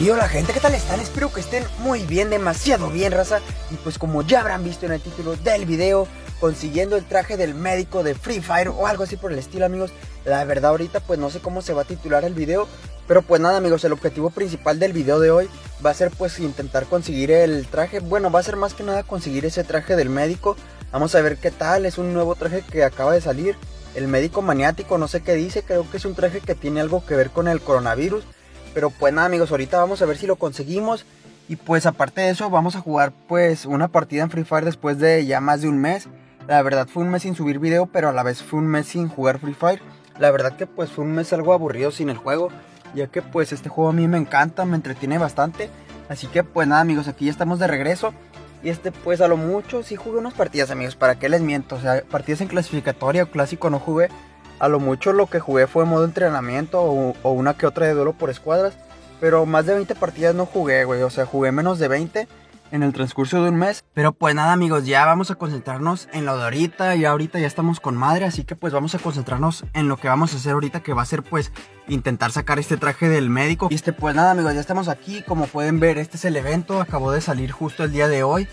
Y hola gente, ¿qué tal están? Espero que estén muy bien, demasiado bien raza. Y pues como ya habrán visto en el título del video Consiguiendo el traje del médico de Free Fire o algo así por el estilo amigos La verdad ahorita pues no sé cómo se va a titular el video Pero pues nada amigos, el objetivo principal del video de hoy Va a ser pues intentar conseguir el traje. Bueno, va a ser más que nada conseguir ese traje del médico. Vamos a ver qué tal, es un nuevo traje que acaba de salir El médico maniático, no sé qué dice Creo que es un traje que tiene algo que ver con el coronavirus pero pues nada amigos, ahorita vamos a ver si lo conseguimos. Y pues aparte de eso vamos a jugar pues una partida en Free Fire después de ya más de un mes. La verdad fue un mes sin subir video, pero a la vez fue un mes sin jugar Free Fire. La verdad que pues fue un mes algo aburrido sin el juego, ya que pues este juego a mí me encanta, me entretiene bastante. Así que pues nada amigos, aquí ya estamos de regreso. Y este pues a lo mucho sí jugué unas partidas amigos, ¿para qué les miento? O sea, partidas en clasificatoria o clásico no jugué. A lo mucho lo que jugué fue modo entrenamiento o, una que otra de duelo por escuadras. Pero más de 20 partidas no jugué, güey. O sea, jugué menos de 20 en el transcurso de un mes. Pero pues nada amigos, ya vamos a concentrarnos en lo de ahorita. Y ahorita ya estamos con madre, así que pues vamos a concentrarnos en lo que vamos a hacer ahorita. Que va a ser pues intentar sacar este traje del médico. Y este pues nada amigos, ya estamos aquí. Como pueden ver, este es el evento. Acabó de salir justo el día de hoy.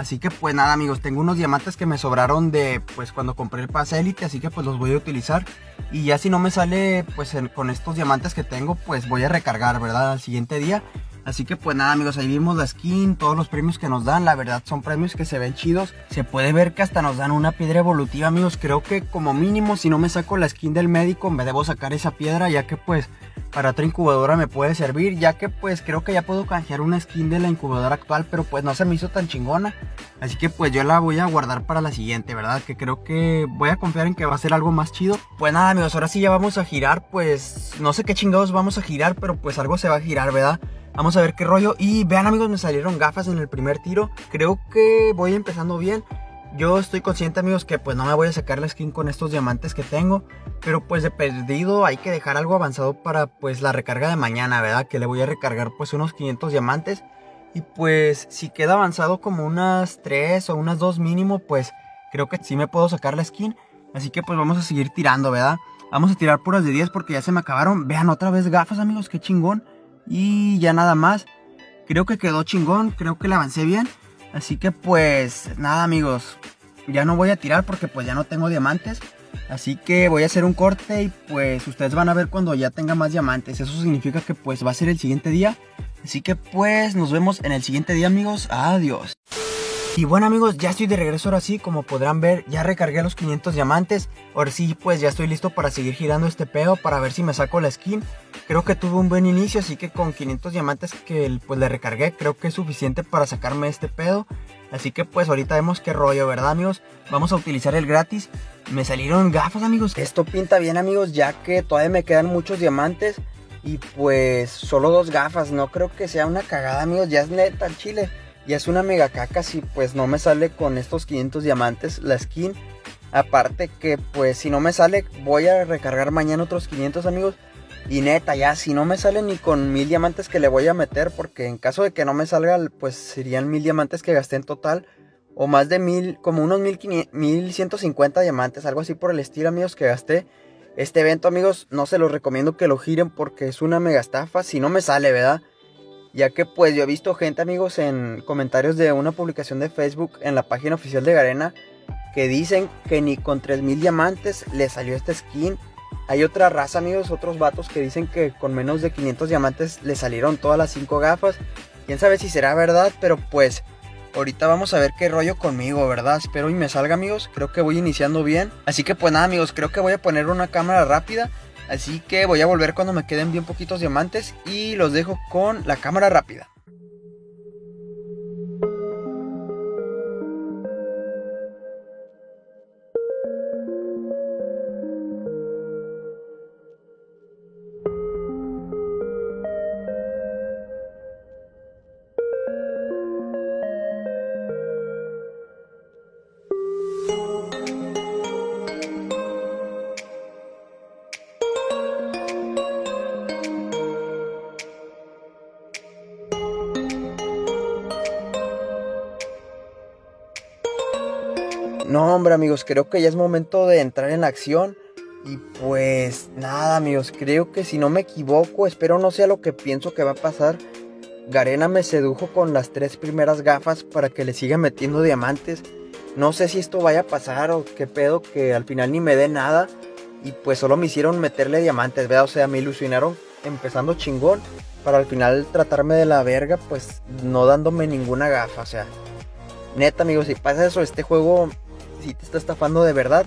Así que pues nada amigos, tengo unos diamantes que me sobraron de pues cuando compré el pase élite, así que pues los voy a utilizar. Y ya si no me sale pues con estos diamantes que tengo, pues voy a recargar, ¿verdad? Al siguiente día. Así que pues nada amigos, ahí vimos la skin, todos los premios que nos dan, la verdad son premios que se ven chidos. Se puede ver que hasta nos dan una piedra evolutiva amigos, creo que como mínimo si no me saco la skin del médico me debo sacar esa piedra ya que pues para otra incubadora me puede servir, ya que pues creo que ya puedo canjear una skin de la incubadora actual, pero pues no se me hizo tan chingona. Así que pues yo la voy a guardar para la siguiente, ¿verdad? Que creo que voy a confiar en que va a ser algo más chido. Pues nada amigos, ahora sí ya vamos a girar, pues no sé qué chingados vamos a girar, pero pues algo se va a girar, ¿verdad? Vamos a ver qué rollo. Y vean amigos, me salieron gafas en el primer tiro. Creo que voy empezando bien. Yo estoy consciente amigos que pues no me voy a sacar la skin con estos diamantes que tengo Pero pues de perdido hay que dejar algo avanzado para pues la recarga de mañana, ¿verdad? Que le voy a recargar pues unos 500 diamantes Y pues si queda avanzado como unas 3 o unas 2 mínimo pues creo que sí me puedo sacar la skin Así que pues vamos a seguir tirando, ¿verdad? Vamos a tirar puras de 10 porque ya se me acabaron Vean otra vez gafas amigos, qué chingón Y ya nada más Creo que quedó chingón, creo que le avancé bien Así que pues nada amigos, ya no voy a tirar porque pues ya no tengo diamantes. Así que voy a hacer un corte y pues ustedes van a ver cuando ya tenga más diamantes. Eso significa que pues va a ser el siguiente día. Así que pues nos vemos en el siguiente día amigos. Adiós. Y bueno amigos, ya estoy de regreso ahora sí, como podrán ver, ya recargué los 500 diamantes. Ahora sí, pues ya estoy listo para seguir girando este pedo para ver si me saco la skin. Creo que tuve un buen inicio, así que con 500 diamantes que pues le recargué, creo que es suficiente para sacarme este pedo. Así que pues ahorita vemos qué rollo, ¿verdad amigos? Vamos a utilizar el gratis. Me salieron gafas amigos. Esto pinta bien amigos, ya que todavía me quedan muchos diamantes. Y pues solo dos gafas, no creo que sea una cagada amigos, ya es neta chile. Y es una mega caca si pues no me sale con estos 500 diamantes la skin. Aparte que pues si no me sale voy a recargar mañana otros 500 amigos. Y neta ya si no me sale ni con mil diamantes que le voy a meter. Porque en caso de que no me salga pues serían mil diamantes que gasté en total. O más de mil, como unos mil, mil ciento cincuenta diamantes. Algo así por el estilo amigos que gasté. Este evento amigos no se los recomiendo que lo giren porque es una mega estafa. Si no me sale ¿verdad? Ya que pues yo he visto gente amigos en comentarios de una publicación de Facebook en la página oficial de Garena que dicen que ni con 3000 diamantes le salió esta skin. Hay otra raza amigos, otros vatos que dicen que con menos de 500 diamantes le salieron todas las 5 gafas. Quién sabe si será verdad, pero pues ahorita vamos a ver qué rollo conmigo, ¿verdad? Espero y me salga amigos, creo que voy iniciando bien. Así que pues nada amigos, creo que voy a poner una cámara rápida Así que voy a volver cuando me queden bien poquitos diamantes y los dejo con la cámara rápida. No, hombre, amigos, creo que ya es momento de entrar en acción. Y pues nada, amigos, creo que si no me equivoco, espero no sea lo que pienso que va a pasar. Garena me sedujo con las tres primeras gafas para que le siga metiendo diamantes. No sé si esto vaya a pasar o qué pedo, que al final ni me dé nada. Y pues solo me hicieron meterle diamantes, ¿verdad? O sea, me ilusionaron empezando chingón. Para al final tratarme de la verga, pues no dándome ninguna gafa. O sea, neta, amigos, si pasa eso, este juego si te está estafando de verdad.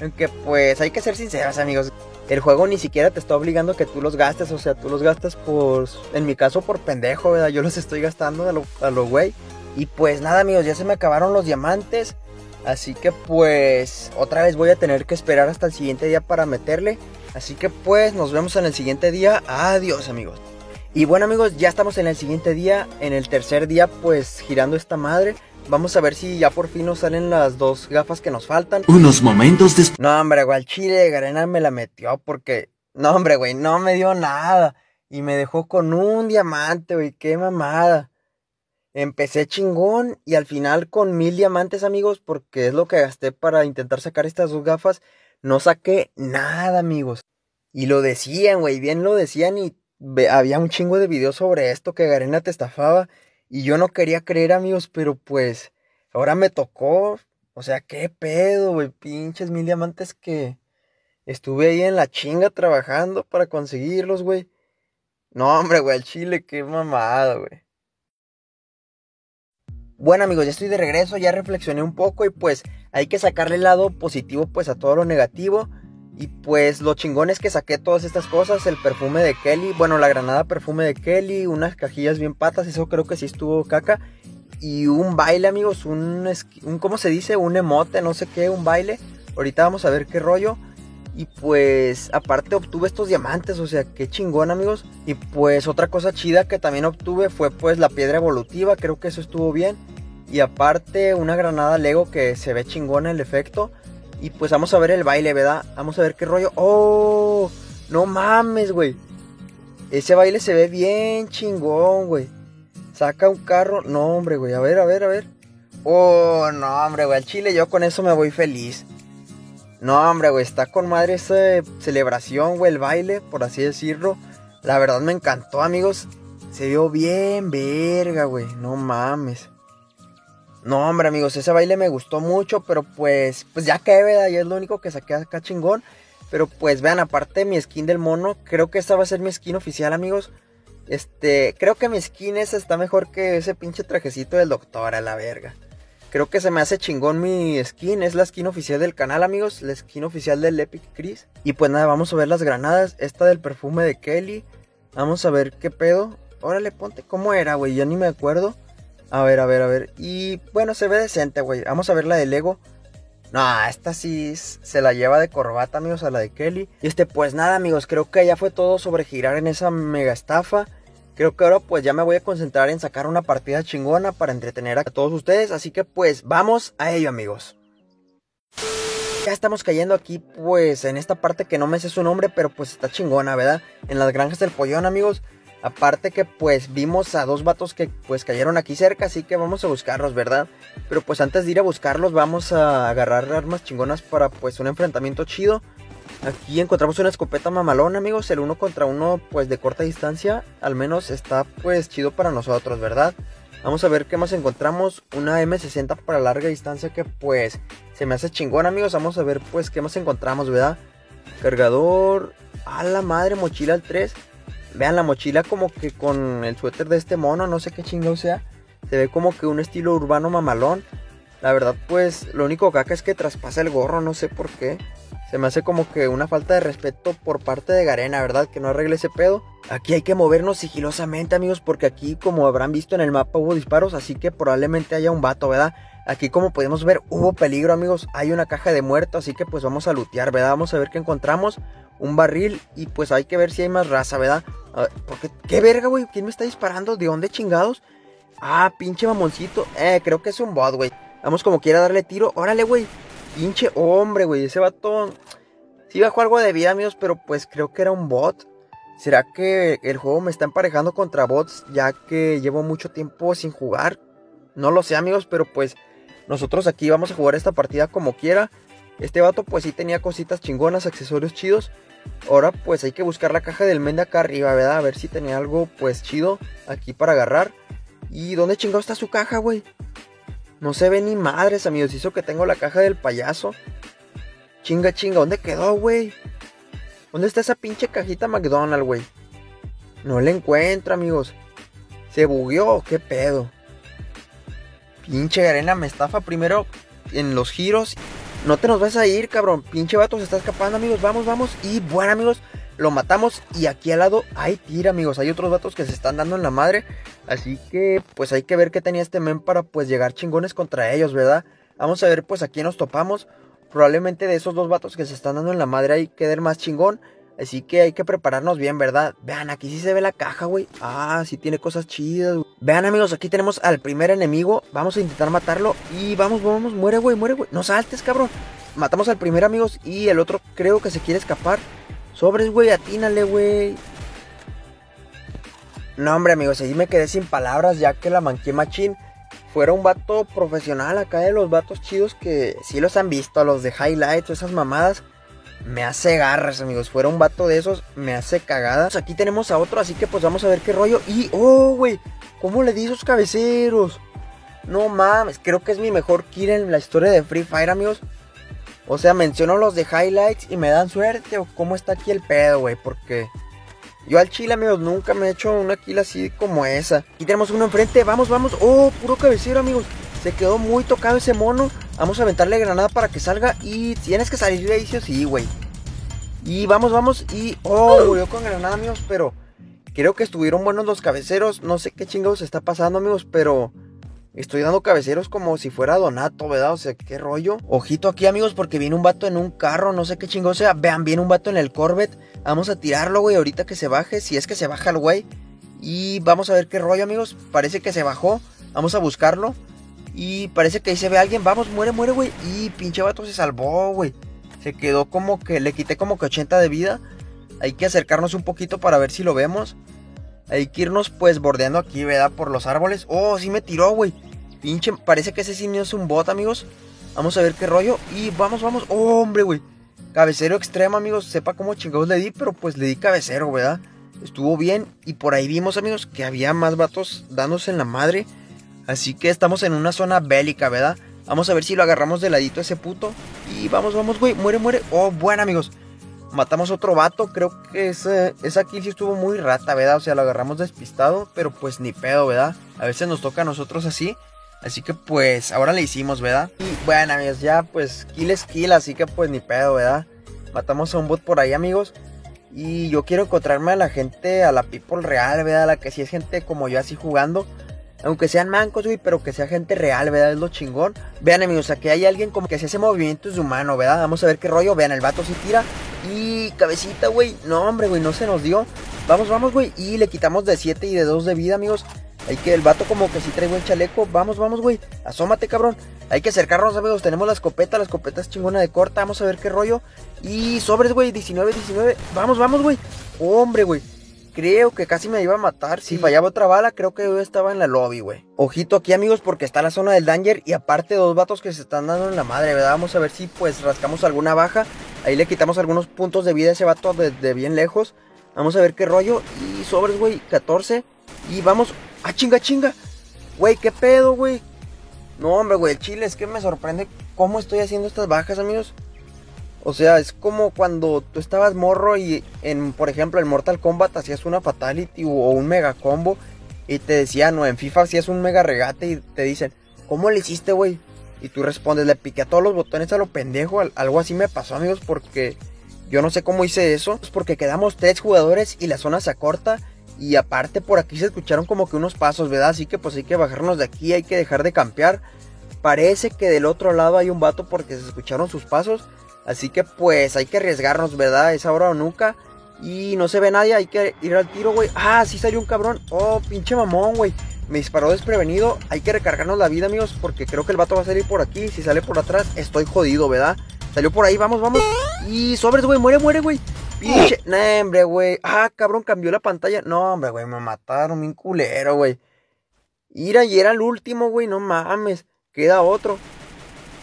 Aunque pues hay que ser sinceros, amigos. El juego ni siquiera te está obligando a que tú los gastes. O sea, tú los gastas por, en mi caso, por pendejo, ¿verdad? Yo los estoy gastando a lo, a lo güey. Y pues nada, amigos, ya se me acabaron los diamantes. Así que pues otra vez voy a tener que esperar hasta el siguiente día para meterle. Así que pues nos vemos en el siguiente día. Adiós amigos. Y bueno amigos, ya estamos en el siguiente día. En el tercer día pues girando esta madre. Vamos a ver si ya por fin nos salen las dos gafas que nos faltan. Unos momentos después. No, hombre, güey, al chile de Garena me la metió porque. No, hombre, güey, no me dio nada. Y me dejó con un diamante, güey, qué mamada. Empecé chingón y al final con mil diamantes, amigos, porque es lo que gasté para intentar sacar estas dos gafas. No saqué nada, amigos. Y lo decían, güey, bien lo decían y había un chingo de videos sobre esto que Garena te estafaba. Y yo no quería creer, amigos, pero pues ahora me tocó. O sea, qué pedo, güey. Pinches mil diamantes que estuve ahí en la chinga trabajando para conseguirlos, güey. No, hombre, güey, el chile, qué mamada, güey. Bueno amigos, ya estoy de regreso, ya reflexioné un poco y pues hay que sacarle el lado positivo pues a todo lo negativo. Y pues lo chingón es que saqué todas estas cosas, el perfume de Kelly, bueno, la granada perfume de Kelly, unas cajillas bien patas, eso creo que sí estuvo caca. Y un baile, amigos, un, un ¿cómo se dice? Un emote, no sé qué, un baile. Ahorita vamos a ver qué rollo. Y pues aparte obtuve estos diamantes, o sea, qué chingón amigos. Y pues otra cosa chida que también obtuve fue pues la piedra evolutiva, creo que eso estuvo bien. Y aparte una granada Lego que se ve chingón el efecto. Y pues vamos a ver el baile, ¿verdad? Vamos a ver qué rollo. ¡Oh! No mames, güey. Ese baile se ve bien chingón, güey. Saca un carro. No, hombre, güey. A ver, a ver, a ver. Oh, no, hombre, güey. Al chile yo con eso me voy feliz. No, hombre, güey. Está con madre esa celebración, güey. El baile, por así decirlo. La verdad me encantó, amigos. Se vio bien verga, güey. No mames. No, hombre, amigos, ese baile me gustó mucho, pero pues, pues ya que, ¿verdad? Y es lo único que saqué acá chingón. Pero pues vean, aparte mi skin del mono, creo que esta va a ser mi skin oficial, amigos. Este, creo que mi skin esa está mejor que ese pinche trajecito del doctor a la verga. Creo que se me hace chingón mi skin, es la skin oficial del canal, amigos, la skin oficial del Epic Chris. Y pues nada, vamos a ver las granadas, esta del perfume de Kelly. Vamos a ver qué pedo. Órale, ponte, ¿cómo era, güey? Ya ni me acuerdo. A ver, a ver, a ver. Y bueno, se ve decente, güey. Vamos a ver la de Lego. No, esta sí se la lleva de corbata, amigos, a la de Kelly. Y este, pues nada, amigos, creo que ya fue todo sobre girar en esa mega estafa. Creo que ahora pues ya me voy a concentrar en sacar una partida chingona para entretener a todos ustedes. Así que pues vamos a ello, amigos. Ya estamos cayendo aquí pues en esta parte que no me sé su nombre, pero pues está chingona, ¿verdad? En las granjas del pollón, amigos. Aparte que pues vimos a dos vatos que pues cayeron aquí cerca, así que vamos a buscarlos, ¿verdad? Pero pues antes de ir a buscarlos vamos a agarrar armas chingonas para pues un enfrentamiento chido. Aquí encontramos una escopeta mamalón, amigos, el uno contra uno pues de corta distancia, al menos está pues chido para nosotros, ¿verdad? Vamos a ver qué más encontramos, una M60 para larga distancia que pues se me hace chingón, amigos, vamos a ver pues qué más encontramos, ¿verdad? Cargador, a la madre, mochila al 3. Vean la mochila como que con el suéter de este mono, no sé qué chingo sea. Se ve como que un estilo urbano mamalón. La verdad, pues lo único acá es que traspasa el gorro, no sé por qué. Se me hace como que una falta de respeto por parte de Garena, ¿verdad? Que no arregle ese pedo. Aquí hay que movernos sigilosamente, amigos, porque aquí, como habrán visto en el mapa, hubo disparos, así que probablemente haya un vato, ¿verdad? Aquí, como podemos ver, hubo peligro, amigos. Hay una caja de muerto, así que pues vamos a lootear, ¿verdad? Vamos a ver qué encontramos un barril y pues hay que ver si hay más raza, ¿verdad? porque, ¿qué verga, güey? ¿Quién me está disparando? ¿De dónde chingados? Ah, pinche mamoncito. Eh, creo que es un bot, güey. Vamos como quiera darle tiro. Órale, güey. Pinche hombre, güey. Ese vato. Sí bajó algo de vida, amigos, pero pues creo que era un bot. ¿Será que el juego me está emparejando contra bots ya que llevo mucho tiempo sin jugar? No lo sé, amigos, pero pues nosotros aquí vamos a jugar esta partida como quiera. Este vato pues sí tenía cositas chingonas, accesorios chidos. Ahora pues hay que buscar la caja del men de acá arriba, ¿verdad? A ver si tenía algo pues chido aquí para agarrar. ¿Y dónde chingado está su caja, güey? No se ve ni madres, amigos. Hizo que tengo la caja del payaso. Chinga, chinga. ¿Dónde quedó, güey? ¿Dónde está esa pinche cajita McDonald's, güey? No la encuentro, amigos. ¿Se bugueó? ¿Qué pedo? Pinche arena me estafa primero en los giros. No te nos vas a ir, cabrón. Pinche vato se está escapando, amigos. Vamos, vamos. Y bueno, amigos, lo matamos. Y aquí al lado hay tira, amigos. Hay otros vatos que se están dando en la madre. Así que, pues hay que ver qué tenía este men para, pues, llegar chingones contra ellos, ¿verdad? Vamos a ver, pues, aquí nos topamos. Probablemente de esos dos vatos que se están dando en la madre hay que ver más chingón. Así que hay que prepararnos bien, ¿verdad? Vean, aquí sí se ve la caja, güey. Ah, sí tiene cosas chidas. Vean, amigos, aquí tenemos al primer enemigo. Vamos a intentar matarlo. Y vamos, vamos, muere, güey, muere, güey. No saltes, cabrón. Matamos al primer, amigos. Y el otro creo que se quiere escapar. Sobres, güey, atínale, güey. No, hombre, amigos, ahí me quedé sin palabras ya que la manqué machín fuera un vato profesional acá de los vatos chidos que sí los han visto, los de highlights esas mamadas me hace garras, amigos. Fuera un vato de esos, me hace cagadas. Aquí tenemos a otro, así que pues vamos a ver qué rollo. Y, oh, güey, ¿cómo le di esos cabeceros? No mames, creo que es mi mejor kill en la historia de Free Fire, amigos. O sea, menciono los de highlights y me dan suerte. O cómo está aquí el pedo, güey. Porque yo al chile, amigos, nunca me he hecho una kill así como esa. Aquí tenemos uno enfrente. Vamos, vamos. Oh, puro cabecero, amigos. Se quedó muy tocado ese mono. Vamos a aventarle granada para que salga. Y tienes que salir de ahí, sí, güey. Y vamos, vamos. Y. Oh, murió con granada, amigos. Pero creo que estuvieron buenos los cabeceros. No sé qué chingados está pasando, amigos. Pero estoy dando cabeceros como si fuera Donato, ¿verdad? O sea, qué rollo. Ojito aquí, amigos, porque viene un vato en un carro. No sé qué chingados sea. Vean, viene un vato en el Corvette. Vamos a tirarlo, güey. Ahorita que se baje. Si es que se baja el güey. Y vamos a ver qué rollo, amigos. Parece que se bajó. Vamos a buscarlo. Y parece que ahí se ve alguien. Vamos, muere, muere, güey. Y pinche vato se salvó, güey. Se quedó como que le quité como que 80 de vida. Hay que acercarnos un poquito para ver si lo vemos. Hay que irnos pues bordeando aquí, ¿verdad? Por los árboles. Oh, sí me tiró, güey. Pinche, parece que ese sí no es un bot, amigos. Vamos a ver qué rollo. Y vamos, vamos. Oh, hombre, güey. Cabecero extremo, amigos. Sepa cómo chingados le di, pero pues le di cabecero, ¿verdad? Estuvo bien. Y por ahí vimos, amigos, que había más vatos dándose en la madre. Así que estamos en una zona bélica, ¿verdad? Vamos a ver si lo agarramos de ladito a ese puto. Y vamos, vamos, güey. Muere, muere. Oh, bueno, amigos. Matamos otro vato. Creo que esa kill sí estuvo muy rata, ¿verdad? O sea, lo agarramos despistado. Pero pues ni pedo, ¿verdad? A veces nos toca a nosotros así. Así que pues ahora le hicimos, ¿verdad? Y bueno, amigos, ya pues kill es kill. Así que pues ni pedo, ¿verdad? Matamos a un bot por ahí, amigos. Y yo quiero encontrarme a la gente, a la people real, ¿verdad? A la que sí es gente como yo así jugando. Aunque sean mancos, güey, pero que sea gente real, ¿verdad? Es lo chingón. Vean, amigos, aquí hay alguien como que se hace movimientos de humano, ¿verdad? Vamos a ver qué rollo. Vean, el vato se tira. Y cabecita, güey. No, hombre, güey, no se nos dio. Vamos, vamos, güey. Y le quitamos de 7 y de 2 de vida, amigos. Hay que el vato como que sí trae buen chaleco. Vamos, vamos, güey. Asómate, cabrón. Hay que acercarnos, amigos. Tenemos la escopeta. La escopeta es chingona de corta. Vamos a ver qué rollo. Y sobres, güey. 19, 19. Vamos, vamos, güey. Hombre, güey. Creo que casi me iba a matar. Si fallaba otra bala, creo que yo estaba en la lobby, güey. Ojito aquí, amigos, porque está la zona del danger. Y aparte, dos vatos que se están dando en la madre, ¿verdad? Vamos a ver si, pues, rascamos alguna baja. Ahí le quitamos algunos puntos de vida a ese vato desde bien lejos. Vamos a ver qué rollo. Y sobres, güey, 14. Y vamos. ¡Ah, chinga, chinga! Güey, ¿qué pedo, güey? No, hombre, güey, el chile es que me sorprende cómo estoy haciendo estas bajas, amigos. O sea, es como cuando tú estabas morro y en, por ejemplo, en Mortal Kombat hacías una fatality o un mega combo y te decían, no, en FIFA hacías un mega regate y te dicen, ¿cómo le hiciste, güey? Y tú respondes, le piqué a todos los botones a lo pendejo. Algo así me pasó, amigos, porque yo no sé cómo hice eso. Es porque quedamos tres jugadores y la zona se acorta. Y aparte por aquí se escucharon como que unos pasos, ¿verdad? Así que pues hay que bajarnos de aquí, hay que dejar de campear. Parece que del otro lado hay un vato porque se escucharon sus pasos. Así que pues hay que arriesgarnos, ¿verdad? Es ahora o nunca. Y no se ve nadie, hay que ir al tiro, güey. Ah, sí salió un cabrón. Oh, pinche mamón, güey. Me disparó desprevenido. Hay que recargarnos la vida, amigos, porque creo que el vato va a salir por aquí. Si sale por atrás, estoy jodido, ¿verdad? Salió por ahí, vamos, vamos. Y sobres, güey, muere, muere, güey. Pinche, no, hombre, güey. Ah, cabrón, cambió la pantalla. No, hombre, güey, me mataron, un culero, güey. Ira, y era el último, güey, no mames. Queda otro.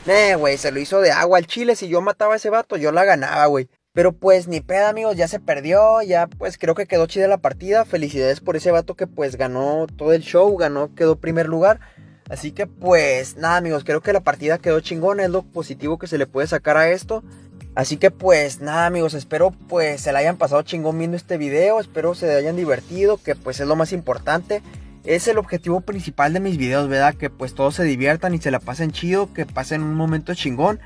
Eh, güey, se lo hizo de agua al chile. Si yo mataba a ese vato, yo la ganaba, güey. Pero pues ni peda amigos, ya se perdió, ya pues creo que quedó chida la partida. Felicidades por ese vato que pues ganó todo el show, ganó, quedó primer lugar. Así que pues nada amigos, creo que la partida quedó chingona, es lo positivo que se le puede sacar a esto. Así que pues nada amigos, espero pues se la hayan pasado chingón viendo este video, espero se hayan divertido, que pues es lo más importante. Es el objetivo principal de mis videos, ¿verdad? Que pues todos se diviertan y se la pasen chido, que pasen un momento chingón.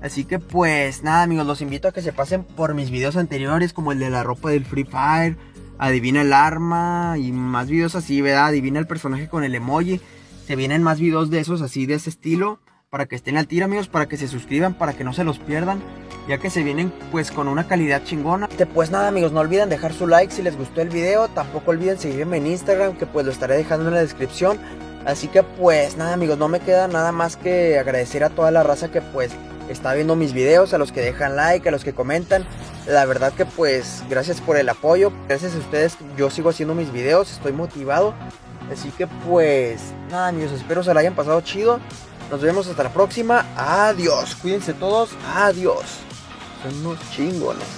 Así que pues nada amigos, los invito a que se pasen por mis videos anteriores como el de la ropa del Free Fire, adivina el arma y más videos así, ¿verdad? Adivina el personaje con el emoji. Se vienen más videos de esos así, de ese estilo, para que estén al tiro amigos, para que se suscriban, para que no se los pierdan, ya que se vienen pues con una calidad chingona. Pues nada amigos, no olviden dejar su like si les gustó el video, tampoco olviden seguirme en Instagram, que pues lo estaré dejando en la descripción. Así que pues nada amigos, no me queda nada más que agradecer a toda la raza que pues está viendo mis videos, a los que dejan like, a los que comentan. La verdad que pues gracias por el apoyo, gracias a ustedes yo sigo haciendo mis videos, estoy motivado. Así que pues nada amigos, espero se la hayan pasado chido. Nos vemos hasta la próxima. Adiós. Cuídense todos. Adiós. Son unos chingones.